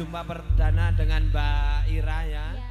jumpa perdana dengan Mbak Ira ya. ya.